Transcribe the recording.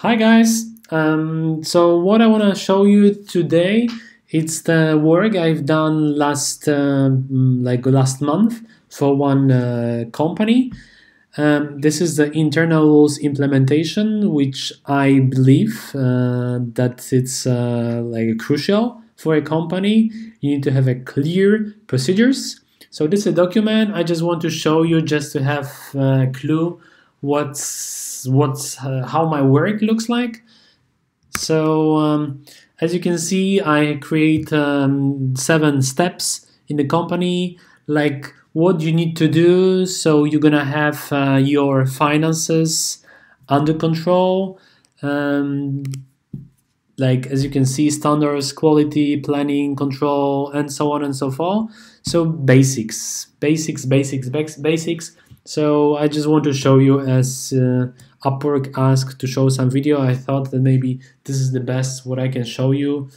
Hi guys. Um, so what I want to show you today it's the work I've done last uh, like last month for one uh, company. Um, this is the internals implementation, which I believe uh, that it's uh, like crucial for a company. You need to have a clear procedures. So this is a document. I just want to show you just to have a clue what's what's uh, how my work looks like. So um, as you can see, I create um, seven steps in the company, like what you need to do. So you're gonna have uh, your finances under control. Um, like as you can see, standards, quality, planning, control, and so on and so forth. So basics, basics, basics, basics so I just want to show you as uh, Upwork asked to show some video. I thought that maybe this is the best what I can show you.